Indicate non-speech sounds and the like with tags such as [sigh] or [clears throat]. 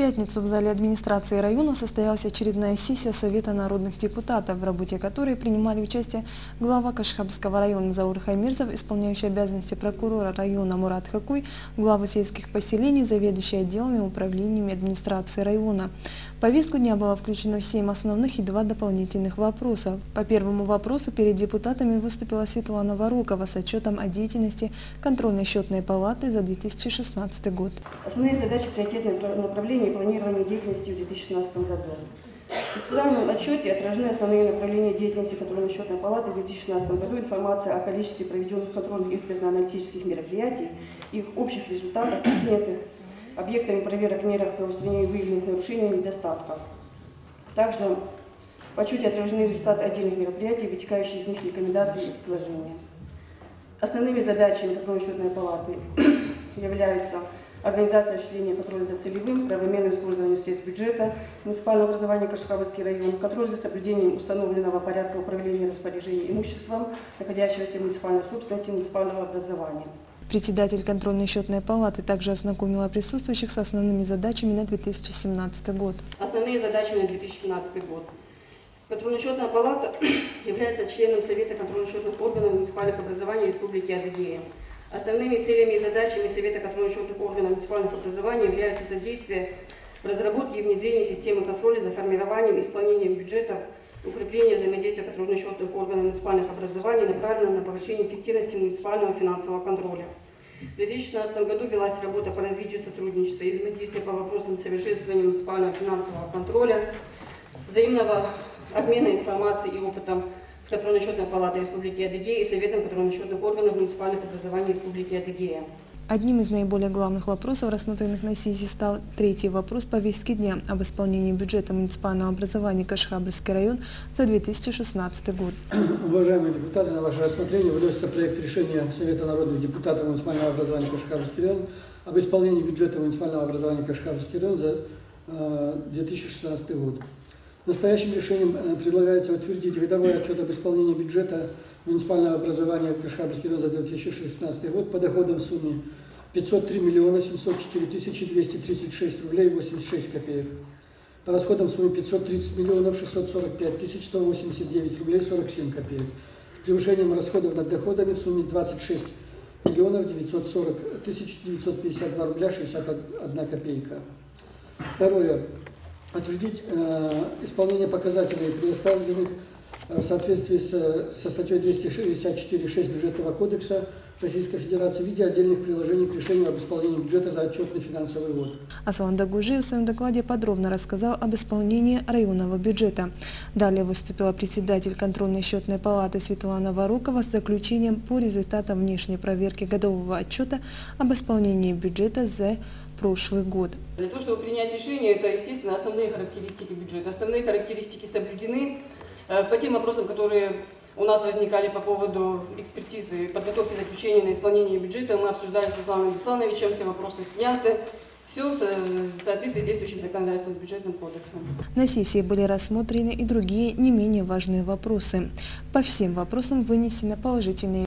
пятницу в зале администрации района состоялась очередная сессия Совета народных депутатов, в работе которой принимали участие глава Кашхабского района Заур Хамирзов, исполняющий обязанности прокурора района Мурат Хакуй, главы сельских поселений, заведующие отделами управлениями администрации района. В повестку дня было включено семь основных и два дополнительных вопроса. По первому вопросу перед депутатами выступила Светлана Ворукова с отчетом о деятельности контрольно-счетной палаты за 2016 год. Основные задачи приоритетных направлений планирования деятельности в 2016 году. В представленном отчете отражены основные направления деятельности контрольно-счетной палаты в 2016 году, информация о количестве проведенных контрольных экспертно-аналитических мероприятий, их общих результатах, принятых объектами проверок мерах по устранению выявленных нарушений и недостатков. Также в отчете отражены результаты отдельных мероприятий, вытекающие из них рекомендации и предложения. Основными задачами контрольно-счетной палаты [clears throat] являются организация осуществления контроля за целевым, правомерным использованием средств бюджета муниципального образования Кашхабовский район, контроль за соблюдением установленного порядка управления распоряжения имуществом, находящегося в муниципальной собственности муниципального образования. Председатель контрольно-счетной палаты также ознакомила присутствующих с основными задачами на 2017 год. Основные задачи на 2017 год. Контрольно-счетная палата [clears throat] является членом Совета контрольно-счетных органов муниципальных образований Республики Адыгея. Основными целями и задачами Совета контрольно-счетных органов муниципальных образований является содействие в разработке и внедрении системы контроля за формированием и исполнением бюджетов, укрепление взаимодействия контрольно-счетных органов муниципальных образований, направленное на повышение эффективности муниципального финансового контроля. В 2016 году велась работа по развитию сотрудничества и взаимодействия по вопросам совершенствования муниципального финансового контроля, взаимного обмена информацией и опытом с контрольно-счетной палатой Республики Адыгея и Советом контрольно-счетных органов муниципальных образований Республики Адыгея. Одним из наиболее главных вопросов, рассмотренных на сессии, стал третий вопрос повестки дня об исполнении бюджета муниципального образования Кашхабльский район за 2016 год. [clears throat] Уважаемые депутаты, на ваше рассмотрение выносится проект решения Совета народных депутатов муниципального образования Кашхабльский район об исполнении бюджета муниципального образования Кашхабльский район за 2016 год. Настоящим решением э, предлагается утвердить годовой отчет об исполнении бюджета муниципального образования Кашхабельский район за 2016 год по доходам в сумме 503 миллиона 704 тысячи 236 рублей 86 копеек. По расходам в сумме 530 миллионов 645 тысяч 189 рублей 47 копеек. С превышением расходов над доходами в сумме 26 миллионов 940 тысяч 952 рубля 61 копейка. Второе утвердить э, исполнение показателей, предоставленных в соответствии с, со статьей 264.6 Бюджетного кодекса Российской Федерации в виде отдельных приложений к решению об исполнении бюджета за отчетный финансовый год. Аслан Дагужиев в своем докладе подробно рассказал об исполнении районного бюджета. Далее выступила председатель контрольной счетной палаты Светлана Варукова с заключением по результатам внешней проверки годового отчета об исполнении бюджета за прошлый год. Для того, чтобы принять решение, это, естественно, основные характеристики бюджета. Основные характеристики соблюдены по тем вопросам, которые у нас возникали по поводу экспертизы, подготовки заключения на исполнение бюджета. Мы обсуждали с Исламом Беслановичем, все вопросы сняты. Все в соответствии с действующим законодательством, с бюджетным кодексом. На сессии были рассмотрены и другие не менее важные вопросы. По всем вопросам вынесено положительное